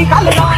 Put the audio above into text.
你打累了。